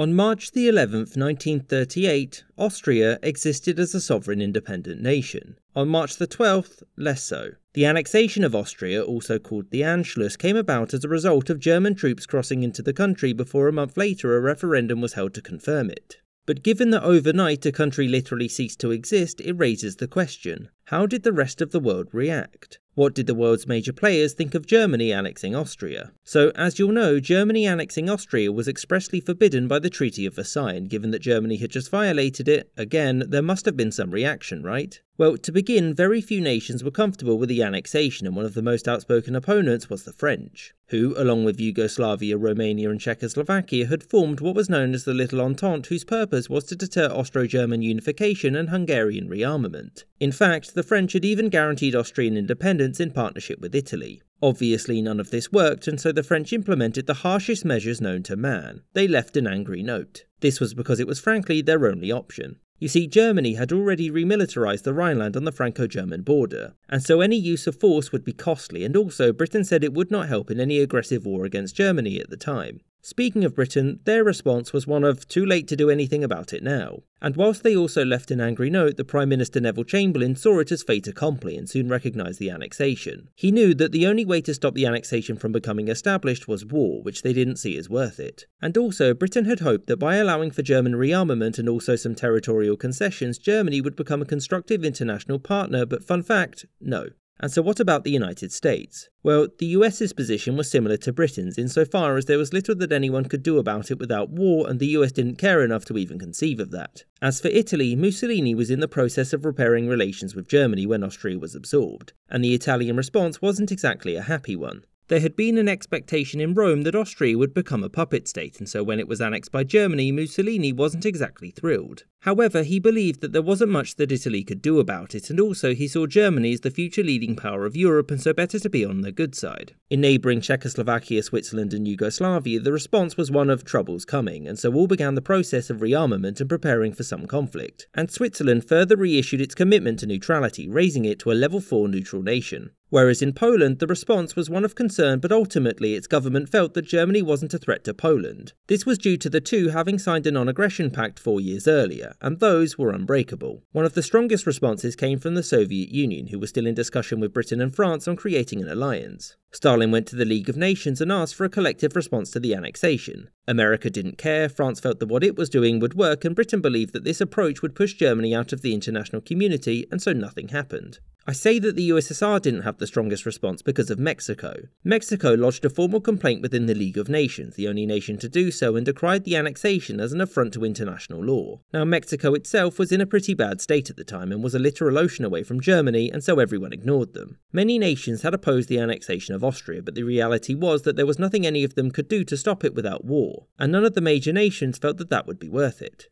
On March the 11th, 1938, Austria existed as a sovereign independent nation. On March the 12th, less so. The annexation of Austria, also called the Anschluss, came about as a result of German troops crossing into the country before a month later a referendum was held to confirm it. But given that overnight a country literally ceased to exist, it raises the question how did the rest of the world react? What did the world's major players think of Germany annexing Austria? So, as you'll know, Germany annexing Austria was expressly forbidden by the Treaty of Versailles, and given that Germany had just violated it, again, there must have been some reaction, right? Well, to begin, very few nations were comfortable with the annexation, and one of the most outspoken opponents was the French, who, along with Yugoslavia, Romania, and Czechoslovakia, had formed what was known as the Little Entente, whose purpose was to deter Austro German unification and Hungarian rearmament. In fact, the French had even guaranteed Austrian independence in partnership with Italy. Obviously, none of this worked, and so the French implemented the harshest measures known to man. They left an angry note. This was because it was frankly their only option. You see, Germany had already remilitarized the Rhineland on the Franco German border, and so any use of force would be costly, and also Britain said it would not help in any aggressive war against Germany at the time. Speaking of Britain, their response was one of too late to do anything about it now. And whilst they also left an angry note, the Prime Minister Neville Chamberlain saw it as fait accompli and soon recognised the annexation. He knew that the only way to stop the annexation from becoming established was war, which they didn't see as worth it. And also, Britain had hoped that by allowing for German rearmament and also some territorial concessions, Germany would become a constructive international partner, but fun fact, no. And so, what about the United States? Well, the US's position was similar to Britain's insofar as there was little that anyone could do about it without war, and the US didn't care enough to even conceive of that. As for Italy, Mussolini was in the process of repairing relations with Germany when Austria was absorbed, and the Italian response wasn't exactly a happy one. There had been an expectation in Rome that Austria would become a puppet state, and so when it was annexed by Germany, Mussolini wasn't exactly thrilled. However, he believed that there wasn't much that Italy could do about it, and also he saw Germany as the future leading power of Europe, and so better to be on the good side. In neighbouring Czechoslovakia, Switzerland, and Yugoslavia, the response was one of troubles coming, and so all began the process of rearmament and preparing for some conflict. And Switzerland further reissued its commitment to neutrality, raising it to a level 4 neutral nation. Whereas in Poland, the response was one of concern, but ultimately its government felt that Germany wasn't a threat to Poland. This was due to the two having signed a non aggression pact four years earlier, and those were unbreakable. One of the strongest responses came from the Soviet Union, who was still in discussion with Britain and France on creating an alliance. Stalin went to the League of Nations and asked for a collective response to the annexation. America didn't care, France felt that what it was doing would work, and Britain believed that this approach would push Germany out of the international community, and so nothing happened. I say that the USSR didn't have the strongest response because of Mexico. Mexico lodged a formal complaint within the League of Nations, the only nation to do so, and decried the annexation as an affront to international law. Now, Mexico itself was in a pretty bad state at the time and was a literal ocean away from Germany, and so everyone ignored them. Many nations had opposed the annexation of Austria, but the reality was that there was nothing any of them could do to stop it without war, and none of the major nations felt that that would be worth it.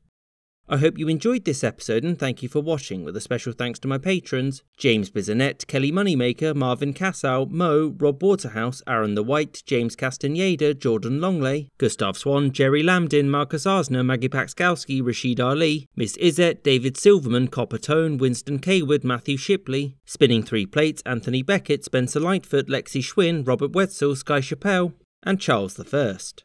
I hope you enjoyed this episode and thank you for watching, with a special thanks to my patrons James Bizanet, Kelly Moneymaker, Marvin Cassow, Mo, Rob Waterhouse, Aaron the White, James Castaneda, Jordan Longley, Gustav Swan, Jerry Lambdin, Marcus Arsner, Maggie Paxkowski, Rashid Ali, Miss Izet, David Silverman, Copper Tone, Winston Cayward, Matthew Shipley, Spinning Three Plates, Anthony Beckett, Spencer Lightfoot, Lexi Schwinn, Robert Wetzel, Sky Chappelle, and Charles the First.